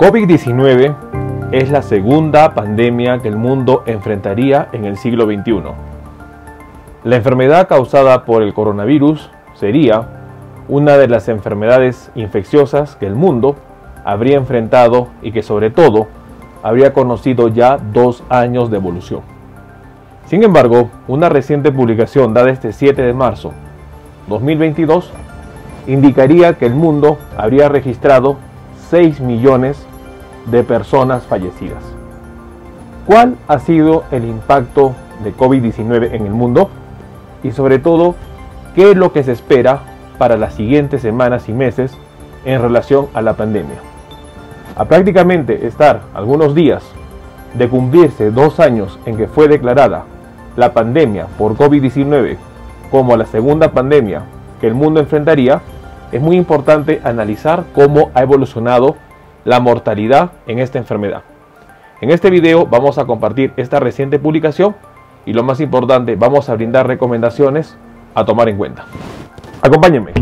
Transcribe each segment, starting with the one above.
COVID-19 es la segunda pandemia que el mundo enfrentaría en el siglo XXI. La enfermedad causada por el coronavirus sería una de las enfermedades infecciosas que el mundo habría enfrentado y que sobre todo habría conocido ya dos años de evolución. Sin embargo, una reciente publicación dada este 7 de marzo 2022 indicaría que el mundo habría registrado 6 millones de personas fallecidas. ¿Cuál ha sido el impacto de COVID-19 en el mundo? Y sobre todo, ¿qué es lo que se espera para las siguientes semanas y meses en relación a la pandemia? A prácticamente estar algunos días de cumplirse dos años en que fue declarada la pandemia por COVID-19 como la segunda pandemia que el mundo enfrentaría, es muy importante analizar cómo ha evolucionado la mortalidad en esta enfermedad. En este video vamos a compartir esta reciente publicación y lo más importante, vamos a brindar recomendaciones a tomar en cuenta. Acompáñenme.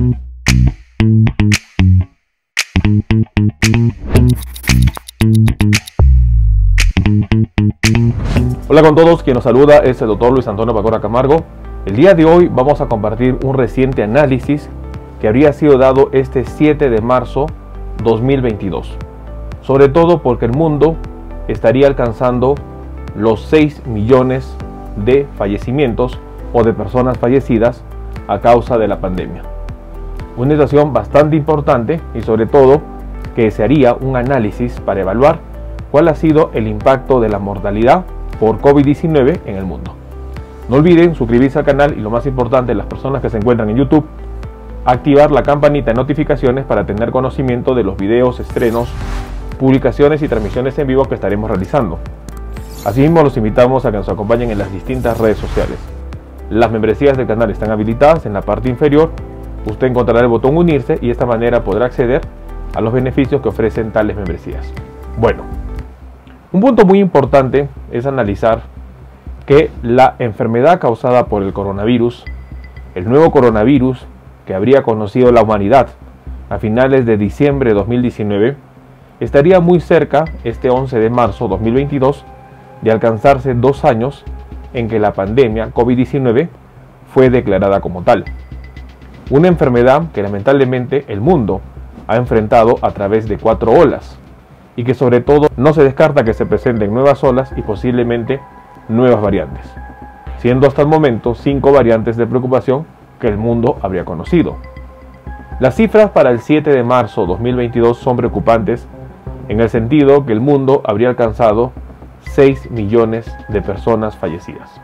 Hola con todos, quien nos saluda es el doctor Luis Antonio Pacora Camargo. El día de hoy vamos a compartir un reciente análisis que habría sido dado este 7 de marzo 2022. Sobre todo porque el mundo estaría alcanzando los 6 millones de fallecimientos o de personas fallecidas a causa de la pandemia. Una situación bastante importante y sobre todo que se haría un análisis para evaluar cuál ha sido el impacto de la mortalidad por COVID-19 en el mundo. No olviden suscribirse al canal y lo más importante, las personas que se encuentran en YouTube, activar la campanita de notificaciones para tener conocimiento de los videos, estrenos, publicaciones y transmisiones en vivo que estaremos realizando. Asimismo, los invitamos a que nos acompañen en las distintas redes sociales. Las membresías del canal están habilitadas en la parte inferior. Usted encontrará el botón unirse y de esta manera podrá acceder a los beneficios que ofrecen tales membresías. Bueno, un punto muy importante es analizar que la enfermedad causada por el coronavirus, el nuevo coronavirus que habría conocido la humanidad a finales de diciembre de 2019, estaría muy cerca, este 11 de marzo 2022, de alcanzarse dos años en que la pandemia COVID-19 fue declarada como tal. Una enfermedad que lamentablemente el mundo ha enfrentado a través de cuatro olas, y que sobre todo no se descarta que se presenten nuevas olas y posiblemente nuevas variantes, siendo hasta el momento cinco variantes de preocupación que el mundo habría conocido. Las cifras para el 7 de marzo 2022 son preocupantes en el sentido que el mundo habría alcanzado 6 millones de personas fallecidas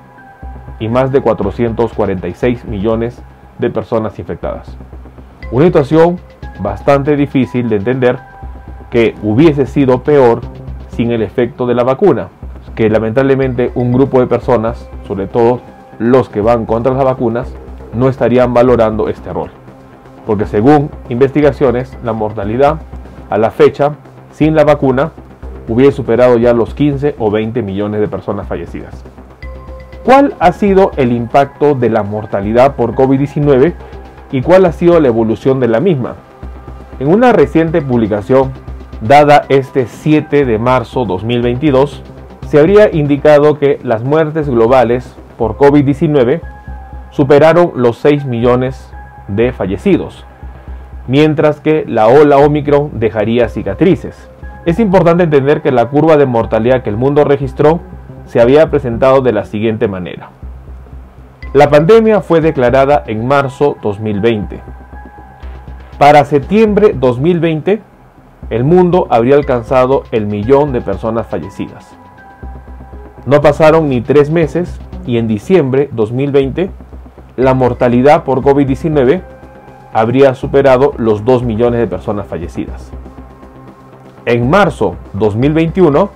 y más de 446 millones de personas infectadas. Una situación bastante difícil de entender que hubiese sido peor sin el efecto de la vacuna, que lamentablemente un grupo de personas, sobre todo los que van contra las vacunas, no estarían valorando este rol. Porque según investigaciones, la mortalidad a la fecha sin la vacuna hubiese superado ya los 15 o 20 millones de personas fallecidas. ¿Cuál ha sido el impacto de la mortalidad por COVID-19 y cuál ha sido la evolución de la misma? En una reciente publicación dada este 7 de marzo 2022, se habría indicado que las muertes globales por COVID-19 superaron los 6 millones de fallecidos, mientras que la ola Omicron dejaría cicatrices. Es importante entender que la curva de mortalidad que el mundo registró se había presentado de la siguiente manera. La pandemia fue declarada en marzo 2020. Para septiembre 2020, el mundo habría alcanzado el millón de personas fallecidas. No pasaron ni tres meses y en diciembre 2020 la mortalidad por COVID-19 habría superado los 2 millones de personas fallecidas. En marzo 2021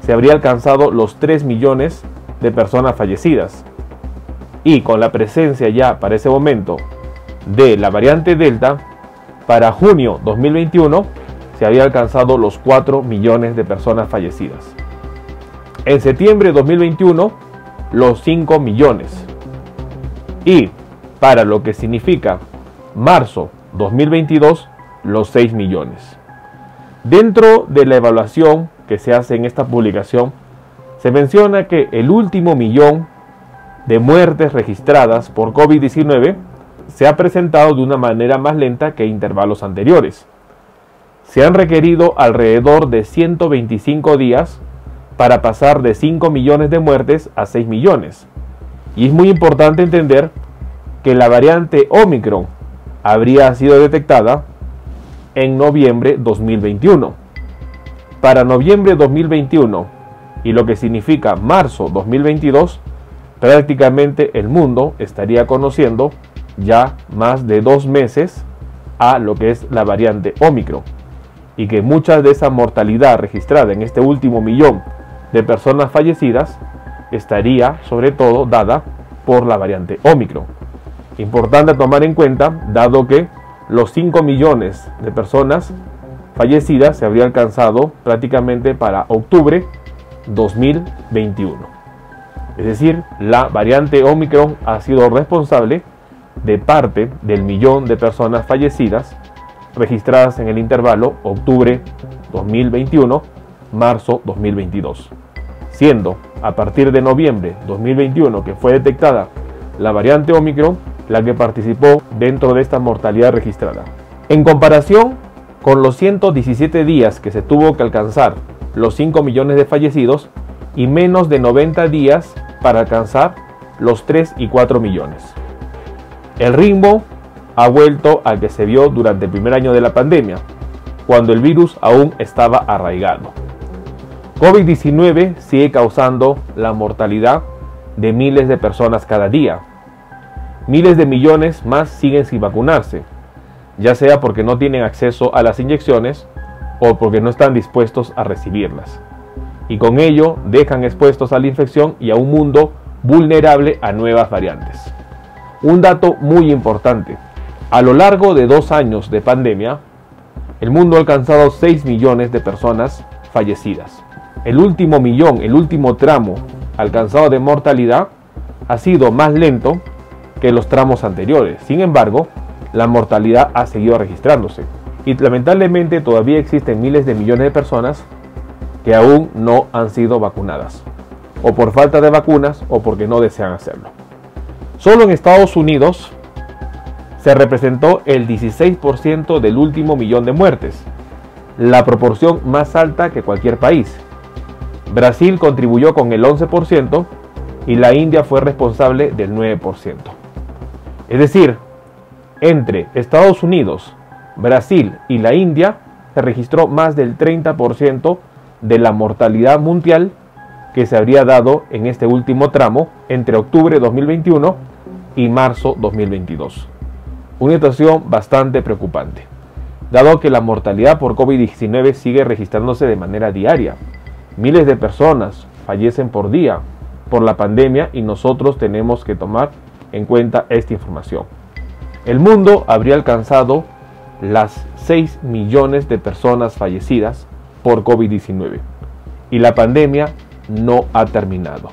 se habría alcanzado los 3 millones de personas fallecidas. Y con la presencia ya para ese momento de la variante Delta, para junio 2021 se había alcanzado los 4 millones de personas fallecidas. En septiembre de 2021, los 5 millones. Y para lo que significa marzo 2022, los 6 millones. Dentro de la evaluación que se hace en esta publicación, se menciona que el último millón de muertes registradas por COVID-19 se ha presentado de una manera más lenta que intervalos anteriores. Se han requerido alrededor de 125 días para pasar de 5 millones de muertes a 6 millones. Y es muy importante entender que la variante Omicron habría sido detectada en noviembre 2021. Para noviembre 2021 y lo que significa marzo 2022, prácticamente el mundo estaría conociendo ya más de dos meses a lo que es la variante Omicron y que mucha de esa mortalidad registrada en este último millón de personas fallecidas estaría sobre todo dada por la variante Omicron. Importante tomar en cuenta, dado que los 5 millones de personas fallecidas se habría alcanzado prácticamente para octubre 2021. Es decir, la variante Omicron ha sido responsable de parte del millón de personas fallecidas registradas en el intervalo octubre 2021-marzo 2022, siendo a partir de noviembre 2021 que fue detectada la variante Omicron la que participó dentro de esta mortalidad registrada. En comparación con los 117 días que se tuvo que alcanzar los 5 millones de fallecidos y menos de 90 días para alcanzar los 3 y 4 millones. El ritmo ha vuelto al que se vio durante el primer año de la pandemia, cuando el virus aún estaba arraigado. COVID-19 sigue causando la mortalidad de miles de personas cada día. Miles de millones más siguen sin vacunarse, ya sea porque no tienen acceso a las inyecciones o porque no están dispuestos a recibirlas. Y con ello dejan expuestos a la infección y a un mundo vulnerable a nuevas variantes. Un dato muy importante. A lo largo de dos años de pandemia, el mundo ha alcanzado 6 millones de personas fallecidas. El último millón, el último tramo alcanzado de mortalidad ha sido más lento que los tramos anteriores. Sin embargo, la mortalidad ha seguido registrándose. Y lamentablemente todavía existen miles de millones de personas que aún no han sido vacunadas. O por falta de vacunas o porque no desean hacerlo. Solo en Estados Unidos se representó el 16% del último millón de muertes, la proporción más alta que cualquier país. Brasil contribuyó con el 11% y la India fue responsable del 9%. Es decir, entre Estados Unidos, Brasil y la India se registró más del 30% de la mortalidad mundial que se habría dado en este último tramo entre octubre de 2021 y marzo 2022. Una situación bastante preocupante, dado que la mortalidad por COVID-19 sigue registrándose de manera diaria. Miles de personas fallecen por día por la pandemia y nosotros tenemos que tomar en cuenta esta información. El mundo habría alcanzado las 6 millones de personas fallecidas por COVID-19 y la pandemia no ha terminado.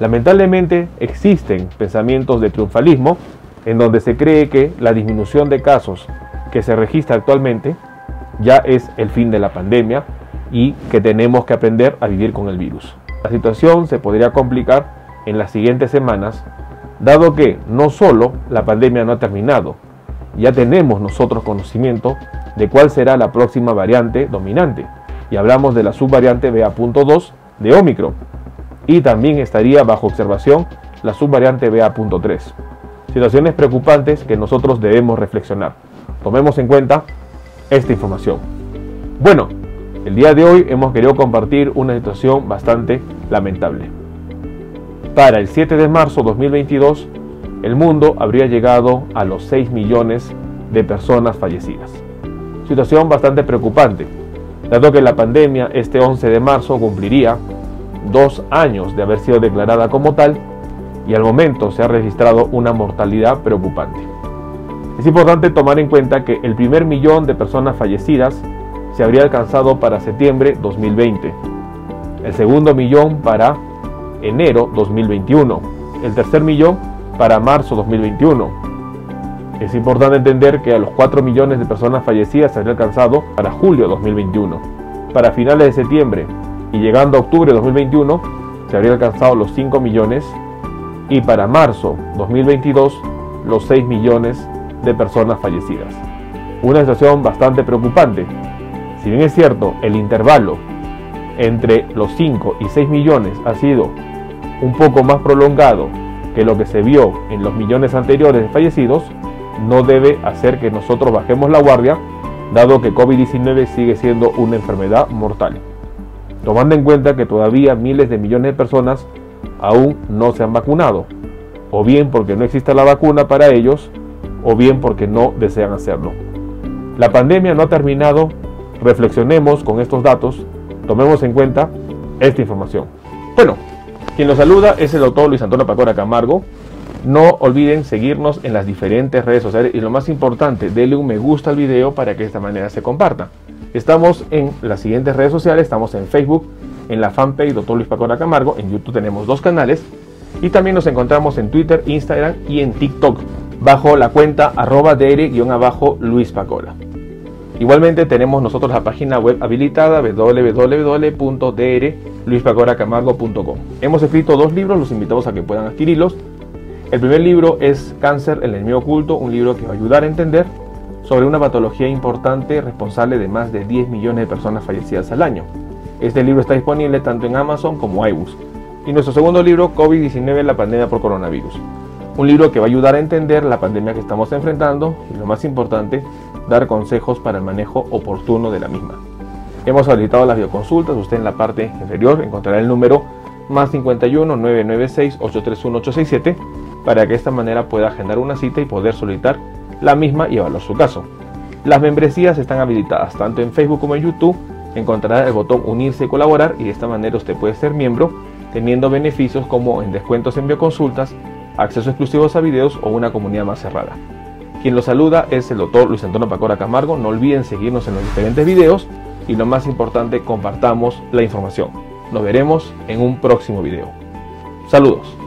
Lamentablemente existen pensamientos de triunfalismo en donde se cree que la disminución de casos que se registra actualmente ya es el fin de la pandemia y que tenemos que aprender a vivir con el virus. La situación se podría complicar en las siguientes semanas, dado que no solo la pandemia no ha terminado, ya tenemos nosotros conocimiento de cuál será la próxima variante dominante, y hablamos de la subvariante BA.2 de Omicron, y también estaría bajo observación la subvariante BA.3. Situaciones preocupantes que nosotros debemos reflexionar. Tomemos en cuenta esta información. Bueno, el día de hoy hemos querido compartir una situación bastante lamentable. Para el 7 de marzo de 2022, el mundo habría llegado a los 6 millones de personas fallecidas. Situación bastante preocupante, dado que la pandemia este 11 de marzo cumpliría dos años de haber sido declarada como tal y al momento se ha registrado una mortalidad preocupante. Es importante tomar en cuenta que el primer millón de personas fallecidas se habría alcanzado para septiembre 2020, el segundo millón para enero 2021, el tercer millón para marzo 2021, Es importante entender que a los 4 millones de personas fallecidas se habría alcanzado para julio de 2021. Para finales de septiembre y llegando a octubre de 2021 se habría alcanzado los 5 millones y para marzo 2022 los 6 millones de personas fallecidas. Una situación bastante preocupante. Si bien es cierto, el intervalo entre los 5 y 6 millones ha sido un poco más prolongado que lo que se vio en los millones anteriores de fallecidos, no debe hacer que nosotros bajemos la guardia, dado que COVID-19 sigue siendo una enfermedad mortal. Tomando en cuenta que todavía miles de millones de personas aún no se han vacunado, o bien porque no existe la vacuna para ellos, o bien porque no desean hacerlo. La pandemia no ha terminado, reflexionemos con estos datos, tomemos en cuenta esta información. Bueno, quien los saluda es el doctor Luis Antonio Pacora Camargo. No olviden seguirnos en las diferentes redes sociales y lo más importante, denle un me gusta al video para que de esta manera se comparta. Estamos en las siguientes redes sociales, estamos en Facebook, en la fanpage Dr. Luis Pacora Camargo, en YouTube tenemos dos canales y también nos encontramos en Twitter, Instagram y en TikTok bajo la cuenta arroba dr-abajo Luis Pacola. Igualmente tenemos nosotros la página web habilitada www.drluispacoracamargo.com. Hemos escrito dos libros, los invitamos a que puedan adquirirlos. El primer libro es Cáncer, el enemigo oculto, un libro que va a ayudar a entender sobre una patología importante responsable de más de 10 millones de personas fallecidas al año. Este libro está disponible tanto en Amazon como iBooks. Y nuestro segundo libro, COVID-19, la pandemia por coronavirus. Un libro que va a ayudar a entender la pandemia que estamos enfrentando y lo más importante, dar consejos para el manejo oportuno de la misma. Hemos habilitado las bioconsultas, usted en la parte inferior encontrará el número más 51 996 831 867 para que de esta manera pueda agendar una cita y poder solicitar la misma y evaluar su caso. Las membresías están habilitadas tanto en Facebook como en YouTube. Encontrará el botón unirse y colaborar y de esta manera usted puede ser miembro teniendo beneficios como en descuentos en bioconsultas, acceso exclusivos a videos o una comunidad más cerrada. Quien lo saluda es el doctor Luis Antonio Pacora Camargo. No olviden seguirnos en los diferentes videos y lo más importante, compartamos la información. Nos veremos en un próximo video. Saludos.